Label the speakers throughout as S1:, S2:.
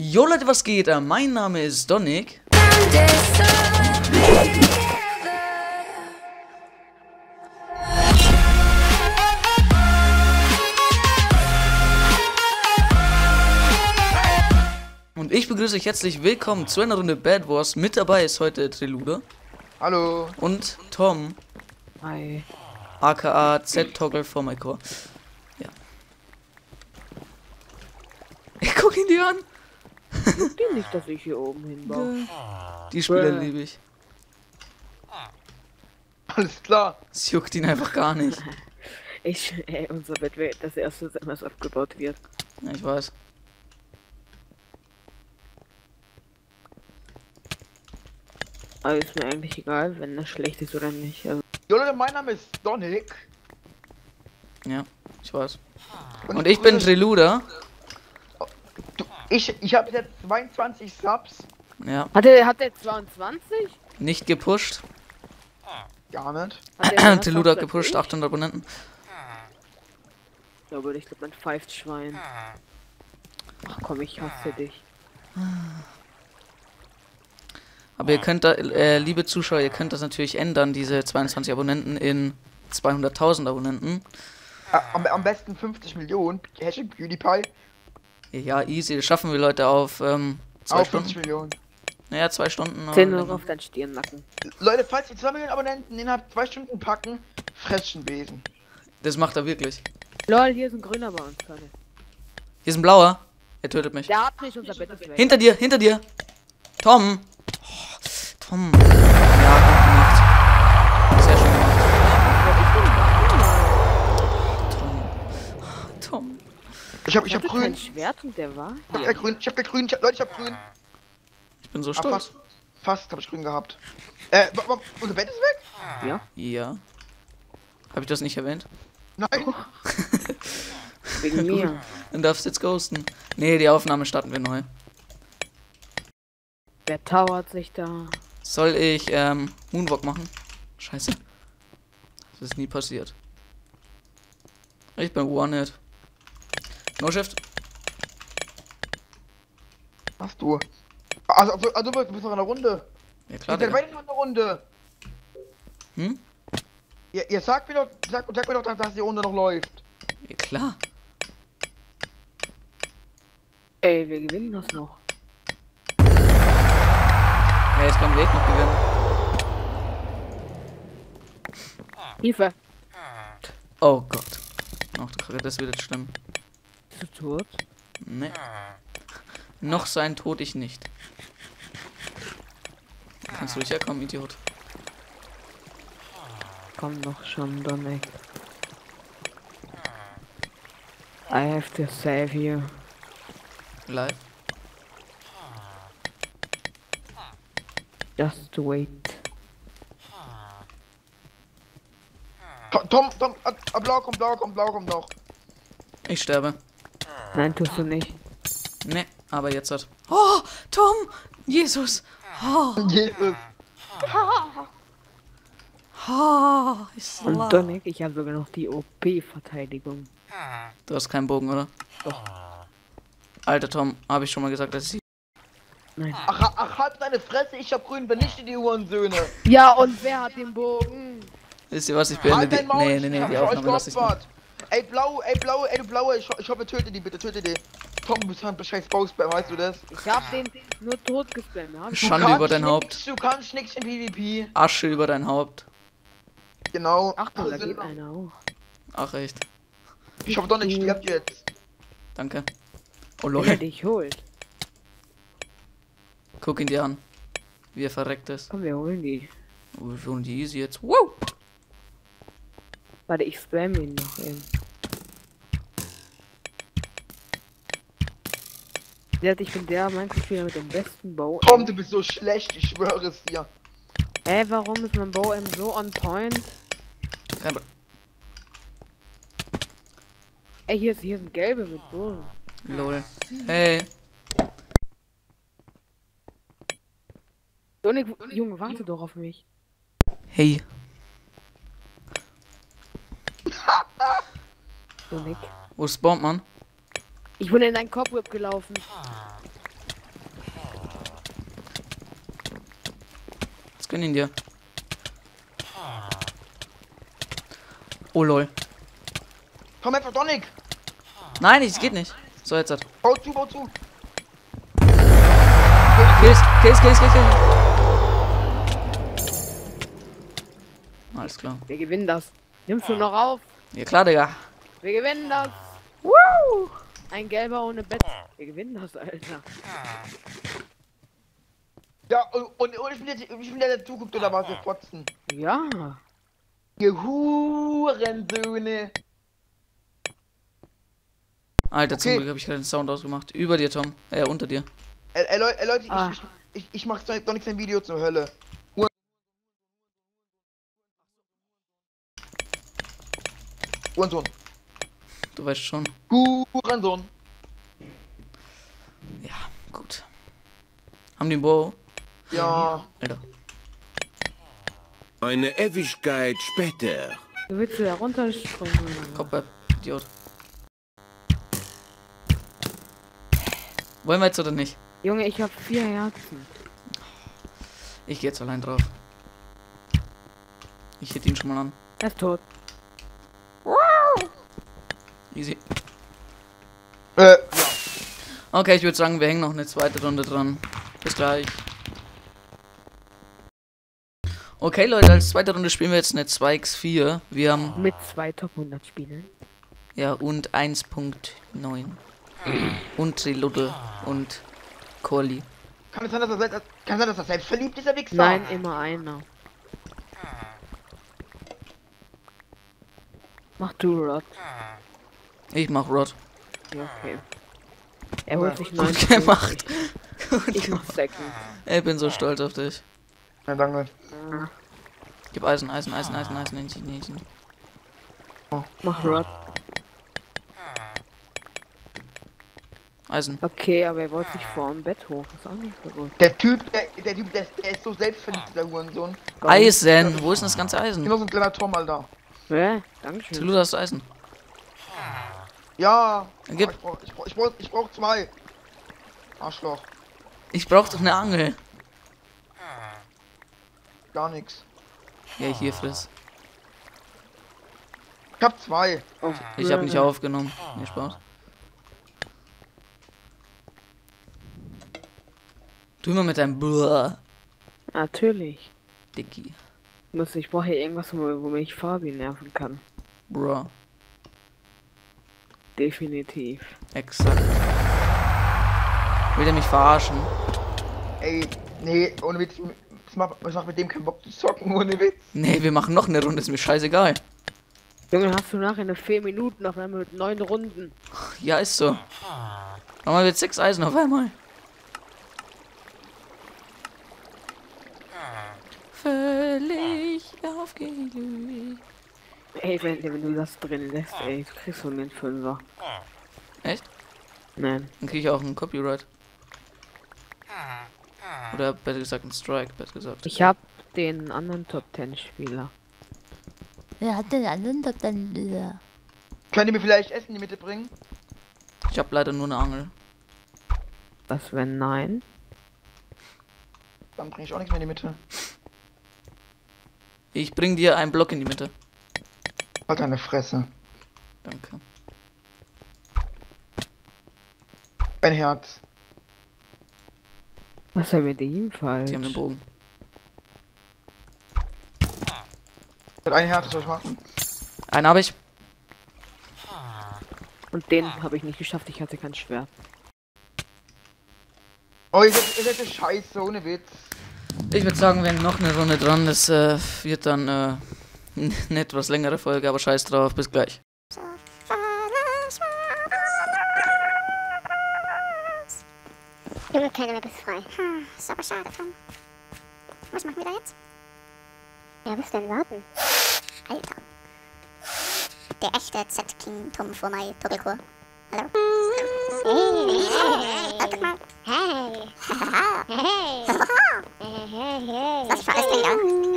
S1: Jo Leute, was geht? Mein Name ist Donik. Und ich begrüße euch herzlich willkommen zu einer Runde Bad Wars. Mit dabei ist heute Trilude
S2: Hallo.
S1: und Tom,
S3: Hi.
S1: aka Z-Toggle for my core. Ja. Ich guck ihn dir an.
S3: Die nicht, dass ich hier oben hinbaue.
S1: Die Spieler
S3: Bruh.
S1: liebe ich.
S2: Alles klar.
S1: Es juckt ihn einfach gar nicht.
S3: Ich, ey, unser Bett wird das erste, wenn es abgebaut wird.
S1: Ja, ich weiß.
S3: Aber ist mir eigentlich egal, wenn das schlecht ist oder nicht. Also,
S2: Jo Leute, mein Name ist Donik.
S1: Ja, ich weiß. Und ich bin.
S2: Du, ich, ich habe jetzt 22 Subs.
S1: Ja,
S3: hat er, hat er 22?
S1: nicht gepusht.
S2: Gar nicht.
S3: Hat er
S1: Triluda hat gepusht,
S3: ich?
S1: 800 Abonnenten.
S3: Ja, aber ich glaube, mein pfeift Schwein. Ach komm, ich hasse dich.
S1: Aber ihr könnt da, äh, liebe Zuschauer, ihr könnt das natürlich ändern, diese 22 Abonnenten in 200.000 Abonnenten.
S2: Am, am besten 50 Millionen. Hashtag PewDiePie.
S1: Ja, easy, das schaffen wir Leute auf ähm, zwei
S2: Auf 50
S1: Stunden.
S2: Millionen.
S1: Naja, zwei Stunden. aber
S3: 10 Euro
S1: länger.
S3: auf deinen Stirnnacken.
S2: Leute, falls die 2 Millionen Abonnenten innerhalb 2 Stunden packen, Fresschenbesen.
S1: Das macht er wirklich.
S3: Lol, hier ist ein grüner bei uns gerade.
S1: Hier ist ein blauer. Er tötet mich.
S3: Der hat mich, unser Bett.
S1: Hinter dir, hinter dir. Tom. Oh, Tom. Ja, gut gemacht. Sehr schön gemacht. Tom. Tom.
S2: Ich hab, ich
S3: Ich
S2: hab grün. Ich
S3: Schwert und der war.
S2: hab ja grün. Ich hab grün. Ich hab, Leute, ich hab grün.
S1: Ich bin so
S2: Ah,
S1: stolz.
S2: fast. Fast hab ich grün gehabt. Äh, unser Bett ist weg?
S3: Ja.
S1: Ja. Habe ich das nicht erwähnt?
S2: Nein.
S3: Wegen mir.
S1: Dann darfst du jetzt ghosten. Nee, die Aufnahme starten wir neu.
S3: Wer tauert sich da?
S1: Soll ich ähm, Moonwalk machen? Scheiße. Das ist nie passiert. Ich bin One-Hit. No Shift.
S2: Was du? Also, also, also du bist noch in der Runde.
S1: Ja klar,
S2: Ihr seid noch in der Runde.
S1: Hm?
S2: Ihr, ihr sagt mir doch, sagt, sagt mir doch, dass die Runde noch läuft.
S1: Ja klar.
S3: Ey, wir gewinnen das noch.
S1: Ja, jetzt kann Weg noch gewinnen.
S3: Hilfe.
S1: Oh Gott. Ach du Kacke, das wird jetzt schlimm.
S3: Tot?
S1: Ne. Noch sein Tod ich nicht. Kannst du ruhig herkommen, Idiot.
S3: Komm doch schon, Dominik. I have to save you.
S1: Live.
S3: Just wait.
S2: Tom, Tom, ah, ah, blau kommt, blau kommt, blau kommt noch.
S1: Ich sterbe.
S3: Nein, tust du nicht.
S1: Ne, aber jetzt hat. Oh, Tom! Jesus! Oh,
S2: Jesus.
S1: oh, ich
S3: Und
S1: sla-
S3: Dominik, ich habe sogar noch die OP-Verteidigung.
S1: Du hast keinen Bogen, oder?
S3: Doch.
S1: Alter Tom, habe ich schon mal gesagt, dass ich.
S3: Nein.
S2: Ach, ach, halt deine Fresse, ich hab grün, vernichte die Hurensöhne.
S3: Ja, und wer hat den Bogen?
S1: Wisst ihr was? Ich beende
S2: Halt
S1: die. Nee, nee, nee, die Aufnahme lasse ich nicht.
S2: Ey, blau, ey, blau, ey, du blaue, ich, ich hoffe, töte die bitte, töte die. Tom, du bist ein scheiß Bauspam, weißt du das?
S3: Ich hab den nur tot gespammt.
S2: Du
S1: Schande über dein
S2: nix,
S1: Haupt.
S2: Du kannst nix im PvP.
S1: Asche über dein Haupt.
S2: Genau.
S3: Achtung, da
S2: Also,
S3: geht einer auch.
S1: Ach, echt.
S2: Ich hoffe doch nicht, stirbt jetzt.
S1: Danke. Oh,
S3: er
S1: Leute.
S3: dich holt.
S1: Guck ihn dir an. Wie er verreckt ist.
S3: Komm, wir holen die.
S1: Oh, wir holen die easy jetzt. Wow!
S3: Warte, ich spam ihn noch eben. Ja, ich bin der Minecraft-Spieler mit dem besten Bow.
S2: Tom, du bist so schlecht, ich schwöre es dir.
S3: Hä, warum ist mein Bow eben so on point?
S1: Kein Pro
S3: Ey, hier ist hier sind gelbe mit Bogen.
S1: Lol. Hey.
S3: Donik, Junge, warte doch auf mich.
S1: Hey.
S3: So weg.
S1: Wo spawnt man?
S3: Ich wurde in einen Cobweb gelaufen.
S1: Was gönn ihn dir? Oh lol.
S2: Komm einfach Donik!
S1: Nein, es geht nicht. So jetzt hat.
S2: Bau zu, bau zu.
S1: Kills, kills, kills, kills, kills. Alles klar.
S3: Wir gewinnen das. Nimmst du noch auf?
S1: Ja klar, Digga.
S3: Wir gewinnen das. Woo! Ein gelber ohne Bett. Wir gewinnen das, Alter.
S2: Ja, und, und, und ich bin jetzt, ich bin der, der zuguckt oder was, ihr Fotzen.
S3: Ja.
S2: Ihr Hurensöhne!
S1: Alter, zum
S2: Okay.
S1: Glück habe ich gerade den Sound ausgemacht. Über dir, Tom. Äh, unter dir.
S2: Ey, ey, Leute, ey, Leute ich,
S3: Ah.
S2: ich, ich, ich mach doch nichts ein Video zur Hölle. Hurensohn.
S1: Du weißt schon.
S2: Hurensohn.
S1: Ja, gut. Haben die einen Bow?
S2: Ja.
S1: Alter.
S4: Eine Ewigkeit später.
S3: Willst du da runterspringen?
S1: Kopf, Idiot. Wollen wir jetzt oder nicht?
S3: Junge, ich hab vier Herzen.
S1: Ich gehe jetzt allein drauf. Ich hit ihn schon mal an.
S3: Er ist tot.
S1: Easy.
S2: Äh.
S1: Okay, ich würde sagen, wir hängen noch eine zweite Runde dran. Bis gleich. Okay, Leute, als zweite Runde spielen wir jetzt eine 2x4. Wir haben,
S3: Mit zwei Top 100 Spielen.
S1: ja, und 1.9. und Triluddel und Corley.
S2: Kann es sein, dass er, selbst- kann sein, dass er selbst verliebt ist, der Wichser?
S3: Nein, immer einer. Mach du, Rod.
S1: Ich mach Rod.
S3: Ja, okay. Er holt sich 9.
S1: Gut gemacht.
S3: Ich mach Second.
S1: Ich bin so stolz auf dich.
S2: Ja, danke.
S1: Gib Eisen, Eisen, Eisen, Eisen, Eisen, Eisen, Eisen.
S3: Mach Rod.
S1: Eisen.
S3: Okay, aber er wollte sich vor dem Bett hoch. Ist auch nicht so gut.
S2: Der Typ, der, der Typ, der, der ist so selbstverliebt, der Hurensohn.
S1: Eisen! Wo ist denn das ganze Eisen?
S2: Genau so ein kleiner Tom, Alter.
S3: Hä? Dankeschön.
S1: Triluddel hast du Eisen.
S2: Ja.
S1: Gib.
S2: Ich brauch, ich brauch, ich brauch, ich brauch zwei. Arschloch.
S1: Ich brauch doch eine Angel.
S2: Gar nichts.
S1: Ja, hier friss.
S2: Ich hab zwei.
S3: Oh,
S1: Ich hab nicht aufgenommen. Nee, Spaß. Tu mal mit deinem Brrr,
S3: Natürlich.
S1: Dicky.
S3: Muss, ich brauche hier irgendwas, wo, wo mich Fabi nerven kann.
S1: Bruh.
S3: Definitiv.
S1: Exakt. Will der mich verarschen?
S2: Ey, nee, ohne Witz. Das macht, macht mit dem keinen Bock zu zocken, ohne Witz.
S1: Nee, wir machen noch eine Runde, ist mir scheißegal.
S3: Junge, hast du nachher eine 4 Minuten auf einmal mit 9 Runden?
S1: Ja, ist so. Nochmal mit sechs Eisen auf einmal. Völlig aufgelöst.
S3: Ey, wenn, wenn du das drin lässt, ey, du kriegst von mir einen Fünfer.
S1: Echt?
S3: Nein.
S1: Dann krieg ich auch einen Copyright. Oder besser gesagt einen Strike, besser gesagt.
S3: Ich hab den anderen Top 10 Spieler.
S5: Wer hat denn anderen Top dann wieder?
S2: Könnt ihr mir vielleicht Essen in die Mitte bringen?
S1: Ich hab leider nur eine Angel.
S3: Was wenn nein?
S2: Dann bring ich auch nichts mehr in die Mitte.
S1: Ich bring dir einen Block in die Mitte.
S2: Halt deine Fresse.
S1: Danke.
S2: Ein Herz.
S3: Was ist denn mit ihm falsch?
S1: Die haben den Bogen.
S2: Hat ein Herz, soll ich machen?
S1: Einen habe ich.
S3: Und den habe ich nicht geschafft, ich hatte kein Schwert.
S2: Oh, ihr seid, ihr seid scheiße, ohne Witz.
S1: Ich würde sagen, wenn noch eine Runde dran ist, äh, wird dann äh, eine etwas längere Folge, aber scheiß drauf. Bis gleich.
S5: Junge, keine mehr bis frei. Hm, ist aber schade von. Was machen wir da jetzt? Ja, bis denn warten? Alter. Der echte Z-King Tom vor my Doppelchor. Hallo? Hey, hey, guck mal. Hey. hey. hey, hey. Was für alles denn da?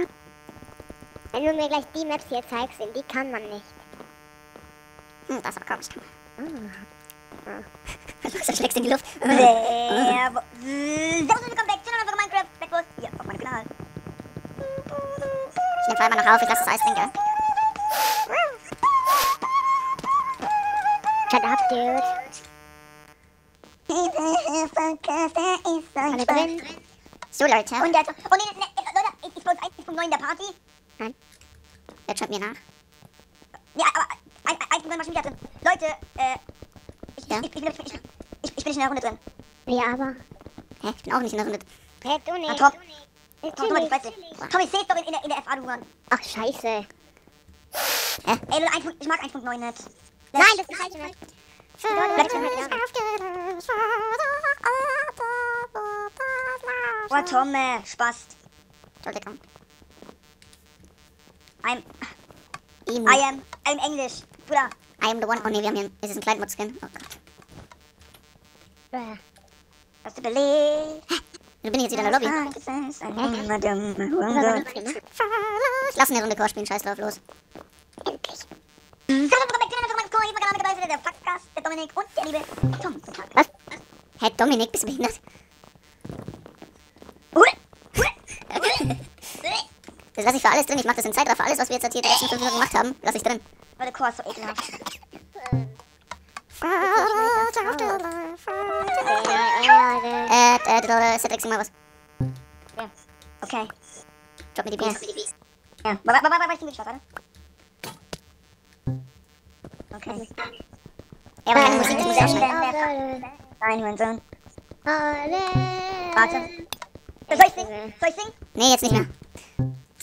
S5: Wenn du mir gleich die Maps hier zeigst, in die kann man nicht. Hm, das ist aber komisch. Du schlägst in die Luft. Servus, willkommen back zu einer Minecraft. Backwards. Hier, auf meinem Kanal. noch auf, ich lass das Eis trinken.
S6: Shut up, dude. Alle drin.
S5: So, Leute.
S6: Und jetzt. Oh nee, nee, Leute, ich, ich bloß 1.9 der Party.
S5: Mir nach?
S6: Ja, aber 1.9 war schon wieder drin. Leute, äh. Ich,
S5: Ja?
S6: ich, ich, bin, ich, ich, ich, ich bin nicht in der Runde drin.
S7: Ja, aber.
S5: Hä? Ich bin auch nicht in der Runde.
S7: Hä, du nicht.
S6: Tom. Tom, Tom, ich weiß nicht. Tom, ich seh's doch in, in, der, in der FA, du Mann.
S7: Ach, scheiße.
S6: Ey, Leute, 1. ich mag 1.9 nicht.
S7: Nein, das ist falsch.
S6: Boah, Tom, äh, Spaß.
S5: Entschuldigung.
S6: I'm,
S5: Emu.
S6: I am, I'm English. Bruder.
S5: I am the one. Oh ne, wir haben hier. ein- Ist es ein Kleidmod-Skin? Oh Gott.
S7: Bäh.
S6: Hast du belegt?
S5: Da bin ich jetzt wieder in der Lobby. Ich lass eine Runde Chor spielen. Scheiß drauf, los.
S7: Endlich.
S6: Tag.
S5: Was? Hä, Dominik, bist du behindert? Das lasse ich für alles drin. Ich mache das in Zeitraffer. Alles, was wir jetzt hier die letzten fünf Minuten gemacht haben, lasse ich drin.
S6: Leute, Chor ist so ekelhaft.
S5: Äh, äh, äh, Cedric, sing mal was.
S6: Okay.
S5: Drop mir die Beats.
S6: Ja. Warte, warte, warte, warte, ich bin gespannt, warte. Okay.
S5: Ja, aber keine Musik, das muss ich auch schnell.
S6: Nein, Hurensohn. Warte. Soll ich singen? Soll ich singen?
S5: Nee, jetzt nicht mehr.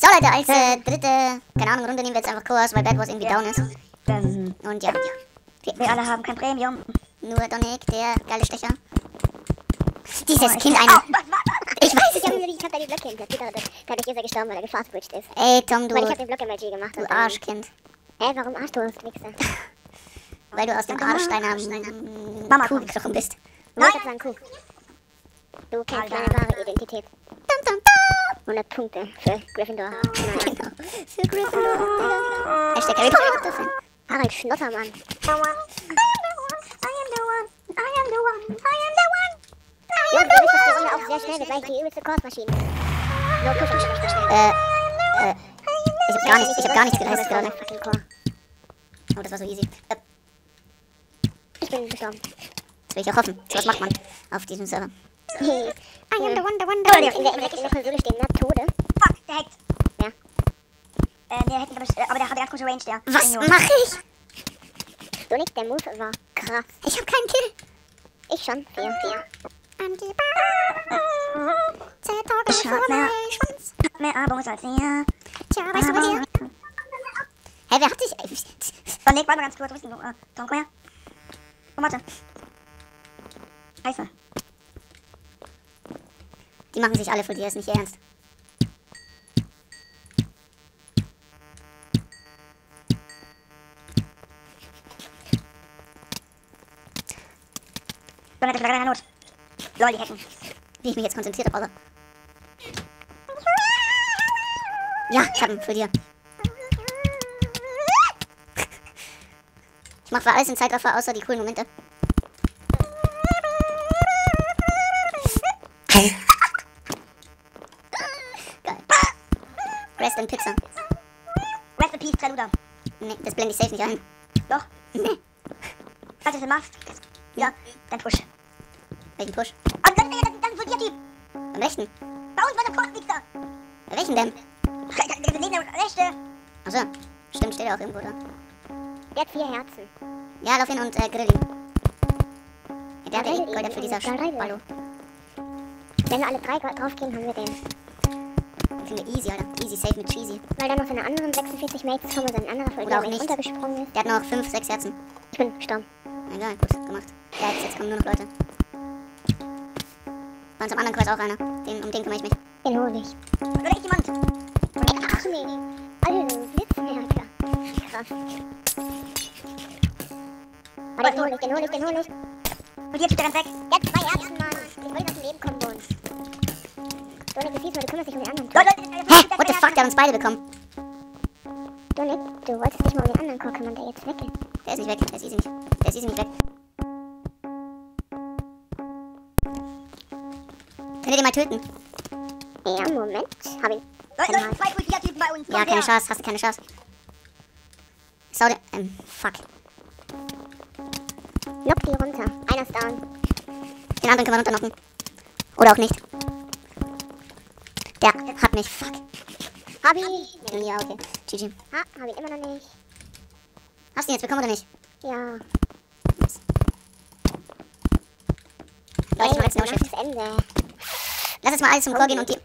S5: So, Leute, als äh, dritte, keine Ahnung, Runde nehmen wir jetzt einfach Kurs, weil Bad Wars irgendwie down ist.
S6: Ähm,
S5: Und ja,
S6: wir alle haben kein Premium.
S5: nur Dominik, der geile Stecher. Dieses
S6: Oh, ich-
S5: Kind einer.
S6: was?
S5: Ich weiß
S7: Ich
S5: es
S7: hab,
S5: nicht.
S7: ich hab da die Blöcke hinter. Dadurch ist er gestorben, weil er gefastbridged ist.
S5: Ey, Tom, du,
S7: Weil ich hab den Block-Emoji gemacht.
S5: du
S7: dann-
S5: Arschkind.
S7: Hä, warum Arsch, du Wichser?
S5: Weil du aus dem Arsch deiner
S6: Mama
S5: gekrochen bist.
S7: Musst jetzt sagen, Kuh. Du kennst deine wahre Identität.
S5: Dum, dum, dum.
S7: 100 Punkte für Gryffindor.
S5: Genau. Für Gryffindor. Hashtag Harry Potter.
S7: Harald Schnottermann.
S6: I am the one. I am the one. I am the one. I am the one.
S7: Jungs, ihr wisst, dass die Runde auch sehr schnell weil ich die übelste Kursmaschine. No push up nicht schnell.
S5: Äh, äh, ich hab gar nichts, ich hab gar nichts geleistet gerade. Oh, das war so easy. Äh,
S7: Ich bin gestorben.
S5: das will ich auch hoffen. So was macht man auf diesem Server.
S7: I
S5: am the one, the one, the
S7: In der, in der, in der, Konsole stehen Tode.
S6: Fuck, der hackt.
S7: Ja.
S6: Äh, der hackt, äh, aber der hat ganz komische Range, der.
S5: Was mache ich?
S7: Sonic, der Move war krass.
S5: Ich hab keinen Kill.
S7: Ich schon. Vier, vier.
S5: Ich
S6: hab mehr- Mehr Abos als ihr.
S5: Tja, weißt du bei dir? Hä, wer hat dich...
S6: Oh, Nick, warte mal ganz kurz. Wo ist denn du? Äh, komm her. Komm, warte. Scheiße.
S5: Die machen sich alle für dir, ist nicht ihr ernst.
S6: Not. Lol, die hacken.
S5: Wie ich mich jetzt konzentriert habe, aber... Ja, ich hab ihn für dir. Ich mach für alles in Zeitraffer, außer die coolen Momente. Blende ich safe nicht ein.
S6: Doch. Was du machst? Ja, dann push.
S5: Welchen Push?
S6: Und dann, dann, dann, dann wird der Typ.
S5: Am rechten?
S6: Bei uns war der Kochmixer.
S5: Bei welchen denn?
S6: Der Rechte.
S5: Achso. Stimmt, steht ja auch irgendwo da.
S7: Der hat vier Herzen.
S5: Ja, lauf hin und äh, grill ihn. Ja, der hat eh Goldäpfel, dieser
S7: Geil.
S5: Ballo.
S7: Wenn wir alle drei draufgehen, haben wir den.
S5: Wir easy, Alter. Easy, safe mit Cheesy.
S7: Weil dann noch seine anderen 46 Mates kommen und sein anderer Folge
S5: Oder auch nicht.
S7: runtergesprungen ist.
S5: Der hat noch 5, 6 Herzen.
S7: Ich bin gestorben.
S5: Egal, gut gemacht. Ja, jetzt, jetzt kommen nur noch Leute. Bei uns am anderen Kreuz auch einer. Den, um den kümmere ich mich.
S7: Den hole ich.
S6: Oder ich jemand.
S7: Ach nee. Alter, Blitzmerker. Krass. Warte, den hole ich, den hole ich, den hole ich.
S6: Und jetzt der rennt weg.
S7: Jetzt zwei Herzen, Mann. Ich wollte dem Leben kommen, Bones. Donik, du siehst mal, du kümmerst dich um den anderen.
S6: Leute,
S5: Hä? What the fuck? Der hat uns beide bekommen.
S7: Donik, du wolltest dich mal um den anderen Chor kümmern, der jetzt weg ist.
S5: Der ist nicht weg. Der ist easy nicht. Der ist easy nicht weg. Könnt ihr den mal töten?
S7: Ja, Moment. Hab ihn.
S6: Leute, Leute, zwei Kultiertypen bei uns.
S5: Ja, keine. Chance, hast du keine Chance. Sau den, ähm, fuck.
S7: Knock die runter. Einer ist down.
S5: Den anderen können wir runterknocken. Oder auch nicht. Der hat mich, fuck.
S7: Hab ihn.
S5: Ja, okay. GG.
S7: Ha, hab ihn immer noch nicht.
S5: Hast du ihn jetzt bekommen oder nicht?
S7: Ja.
S5: Leute, ich mach jetzt No
S7: Ende.
S5: Lass jetzt mal alles zum Chor gehen und die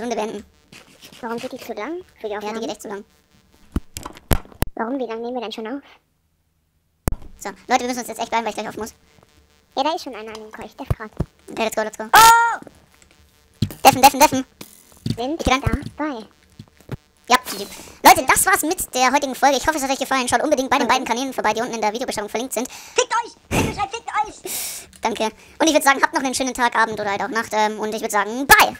S5: Runde beenden.
S7: Warum geht die zu lang? Für die
S5: Ja, die geht echt zu lang.
S7: Warum? Wie lange nehmen wir denn schon auf?
S5: So, Leute, wir müssen uns jetzt echt beeilen, weil ich gleich auf muss.
S7: Ja, da ist schon einer an dem Keuch. Ich darf grad.
S5: Okay, let's go, let's go.
S6: Oh!
S5: Deffen, deffen, deffen.
S7: Sind
S5: Ich renn.
S7: dabei.
S5: Ja. Leute, das war's mit der heutigen Folge. Ich hoffe, es hat euch gefallen. Schaut unbedingt bei den beiden Kanälen vorbei, die unten in der Videobeschreibung verlinkt sind.
S6: Fickt euch! Bitte schreibt, fickt euch!
S5: Danke. Und ich würde sagen, habt noch einen schönen Tag, Abend oder halt auch Nacht. Ähm, und ich würde sagen, bye.